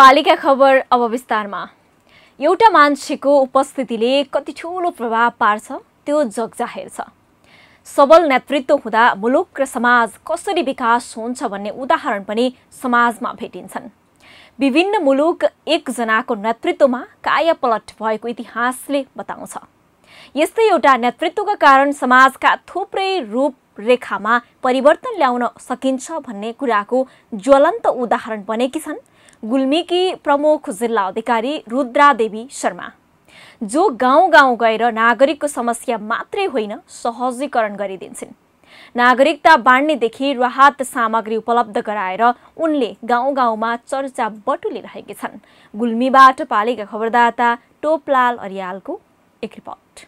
पालिका खबर अब विस्तारमा। एउटा मान्छेको उपस्थितिले कति ठुलो प्रभाव पार्छ त्यो जगजाहेर छ। सबल नेतृत्व हुँदा मुलुक र समाज कसरी विकास हुन्छ भन्ने उदाहरण पनि समाजमा भेटिन्छन्। विभिन्न मुलुक एकजनाको नेतृत्वमा कायापलट भएको इतिहासले बताउँछ। यस्तै एउटा नेतृत्वका कारण समाजका थुप्रै रूपरेखामा परिवर्तन ल्याउन सकिन्छ भन्ने कुराको ज्वलन्त उदाहरण बनेकी छन्। गुल्मीकी प्रमुख जिल्ला अधिकारी रुद्रा देवी शर्मा। जो गाउँ गाउँ गएर नागरिकको समस्या मात्रै होइन सहजीकरण गरिदिन्छन्। नागरिकता बाँड्नेदेखि राहत सामग्री उपलब्ध गराएर उनले गाउँ गाउँमा चर्चा बटुलिरहेकी छन्। गुल्मीबाट पालिका खबरदाता टोपलाल अरियालको एक रिपोर्ट।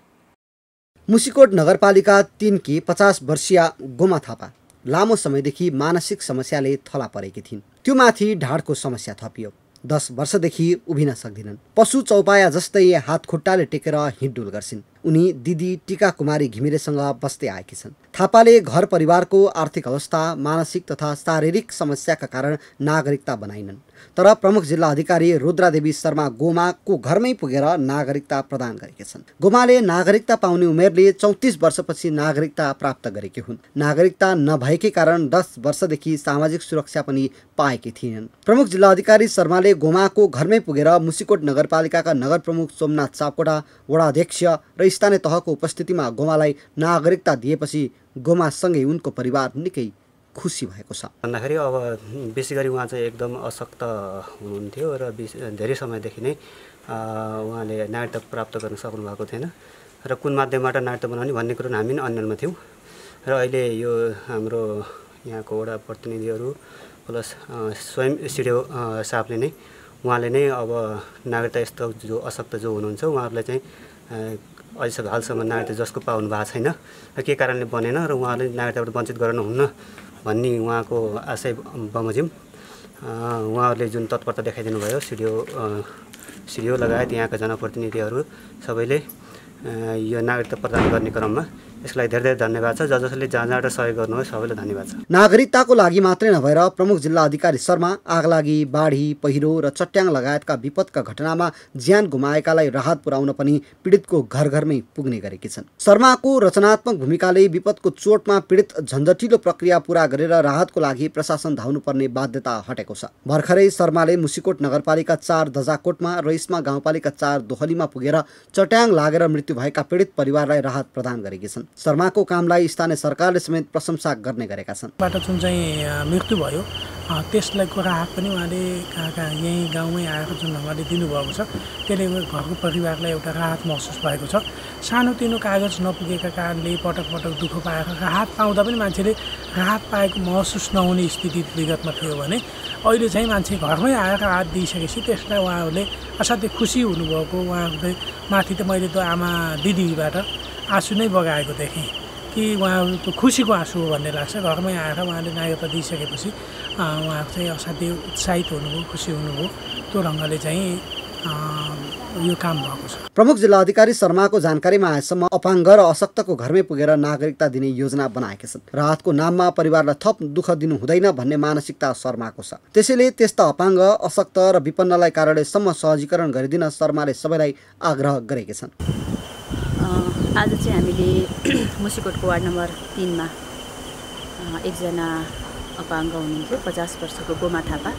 मुसिकोट नगरपालिका तिनकी पचास वर्षीय गोमा थापा। लामो समयदेखि मानसिक समस्याले थला परेकी थिइन्। त्यो माथि ढाडको समस्या थपियो। दस वर्षदेखि उभिन सक्दिनन्। पशु चौपाया जस्तै हात खुट्टाले टेकेर हिँडडुल गर्छिन्। उनी दिदी टिका कुमारी घिमिरेसँग बस्दै आएकी छन्। थापाले घर परिवारको आर्थिक अवस्था मानसिक तथा शारीरिक समस्याका कारण नागरिकता बनाइनन् तर प्रमुख जिल्ला अधिकारी रुद्रादेवी शर्मा गोमाको घरमै पुगेर नागरिकता प्रदान गरेकी छन्। गोमाले नागरिकता पाउने उमेरले चौतिस वर्षपछि नागरिकता प्राप्त गरेकी हुन्। नागरिकता नभएकै कारण दस वर्षदेखि सामाजिक सुरक्षा पनि पाएकी थिएनन्। प्रमुख जिल्ला अधिकारी शर्माले गोमाको घरमै पुगेर मुसिकोट नगरपालिकाका नगर प्रमुख सोमनाथ सापकोटा वडाध्यक्ष र स्थानीय तहको उपस्थितिमा गोमालाई नागरिकता दिएपछि गोमासँगै उनको परिवार निकै खुसी भएको छ। भन्दाखेरि अब विशेष गरी उहाँ चाहिँ एकदम अशक्त हुनुहुन्थ्यो र धेरै समयदेखि नै उहाँले नागरिकता प्राप्त गर्न सक्नु भएको थिएन र कुन माध्यमबाट नागरिकता बनाउने भन्ने कुरो हामी नै अन्यलमा थियौँ। र अहिले यो हाम्रो यहाँको वडा प्रतिनिधिहरू प्लस स्वयं सिडिओ साहबले नै उहाँले नै अब नागरिकता यस्तो जो अशक्त जो हुनुहुन्छ उहाँहरूलाई चाहिँ अहिलेसम्म हालसम्म नागरिकता जसको पाउनु भएको छैन र के कारणले बनेन र उहाँले नागरिकताबाट वञ्चित गराउनुहुन्न भन्ने उहाँको आशय बमोजिम। उहाँहरूले जुन तत्परता देखाइदिनु भयो सिडिओ सिडिओ लगायत यहाँका जनप्रतिनिधिहरू सबैले यो नागरिकता प्रदान गर्ने क्रममा यसको लागि धेरै धेरै धन्यवाद छ। ज जसले जहाँ जहाँबाट सहयोग गर्नुभयो सबैलाई धन्यवाद छ। नागरिकताको लागि मात्रै नभएर प्रमुख जिल्ला अधिकारी शर्मा आगलागी बाढी पहिरो र चट्याङ लगायतका विपदका घटनामा ज्यान गुमाएकालाई राहत पुर्याउन पनि पीडितको घर घरमै पुग्ने गरेकी छन्। शर्माको रचनात्मक भूमिकाले विपदको चोटमा पीडित झन्झटिलो प्रक्रिया पूरा गरेर राहतको लागि प्रशासन धाउनुपर्ने बाध्यता हटेको छ। भर्खरै शर्माले मुसिकोट नगरपालिका चार दजाकोटमा र इस्मा गाउँपालिका चार दोहलीमा पुगेर चट्याङ लागेर मृत्यु भएका पीडित परिवारलाई राहत प्रदान गरेकी छन्। शर्माको कामलाई स्थानीय सरकारले समेत प्रशंसा गर्ने गरेका छन्। बाट जुन चाहिँ मृत्यु भयो त्यसलाई राहत पनि उहाँले कहाँ कहाँ यहीँ गाउँमै आएर जुन उहाँले दिनुभएको छ त्यसले घरको परिवारलाई एउटा राहत महसुस भएको छ। सानोतिनो कागज नपुगेका कारणले पटक पटक दुःख पाएर राहत पाउँदा पनि मान्छेले राहत पाएको महसुस नहुने स्थिति विगतमा थियो भने अहिले चाहिँ मान्छे घरमै आएर राहत दिइसकेपछि त्यसलाई उहाँहरूले असाध्यै खुसी हुनुभएको उहाँहरूले माथि त मैले त आमा दिदीबाट आँसु नै बगाएको देखेँ कि उहाँहरू खुसीको आँसु हो भन्ने लाग्छ। घरमै आएर उहाँले नागरिकता दिइसकेपछि उहाँहरू चाहिँ असाध्यै उत्साहित हुनुभयो खुसी हुनुभयो। त्यो ढङ्गले चाहिँ यो काम भएको छ। प्रमुख जिल्ला अधिकारी शर्माको जानकारीमा आएसम्म अपाङ्ग र अशक्तको घरमै पुगेर नागरिकता दिने योजना बनाएका छन्। राहतको नाममा परिवारलाई थप दुःख दिनु हुँदैन भन्ने मानसिकता शर्माको छ। त्यसैले त्यस्ता अपाङ्ग अशक्त र विपन्नलाई कार्यालयसम्म सहजीकरण गरिदिन शर्माले सबैलाई आग्रह गरेका छन्। आज चाहिँ हामीले मुसिकोटको वार्ड नम्बर तिनमा एकजना अपाङ्ग हुनुहुन्थ्यो पचास वर्षको गोमा थापा।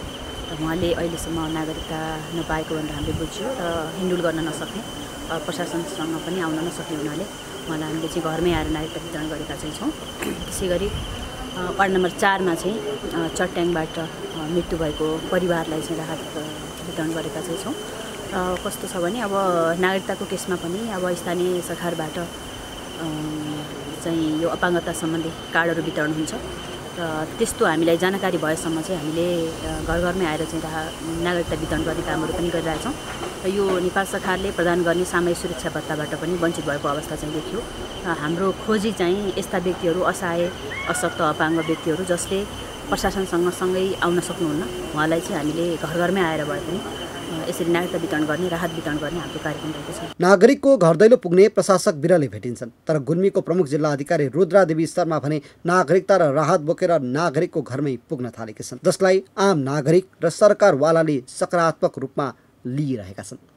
र उहाँले अहिलेसम्म नागरिकता नपाएको भनेर हामीले बुझ्यो र हिन्डुल गर्न नसक्ने प्रशासनसँग पनि आउन नसक्ने हुनाले उहाँलाई हामीले चाहिँ घरमै आएर नागरिकता वितरण गरेका चाहिँ छौँ। त्यसै गरी वार्ड नम्बर चारमा चाहिँ चट्याङबाट मृत्यु भएको परिवारलाई चाहिँ राहत वितरण गरेका चाहिँ छौँ। कस्तो छ भने अब नागरिकताको केसमा पनि अब स्थानीय सरकारबाट चाहिँ यो अपाङ्गता सम्बन्धी कार्डहरू वितरण हुन्छ। र त्यस्तो हामीलाई जानकारी भएसम्म चाहिँ हामीले घर घरमै आएर चाहिँ रा नागरिकता वितरण गर्ने कामहरू पनि गरिरहेछौँ र यो नेपाल सरकारले प्रदान गर्ने सामूहिक सुरक्षा भत्ताबाट पनि वञ्चित भएको अवस्था चाहिँ देखियो। हाम्रो खोजी चाहिँ यस्ता व्यक्तिहरू असहाय अशक्त अपाङ्ग व्यक्तिहरू जसले प्रशासनसँग सँगै आउन सक्नुहुन्न उहाँलाई चाहिँ हामीले घर घरमै आएर भए पनि यसरी नागरिकता वितरण गर्ने राहत वितरण गर्ने हाम्रो कार्यक्रम रहेको छ। नागरिकको घर दैलो पुग्ने प्रशासक बिरले भेटिन्छन् तर गुल्मीको प्रमुख जिल्ला अधिकारी रुद्रा देवी शर्मा भने नागरिकता र राहत बोकेर नागरिकको घरमै पुग्न थालेका छन् जसलाई आम नागरिक र सरकारवालाले सकारात्मक रूपमा लिइरहेका छन्।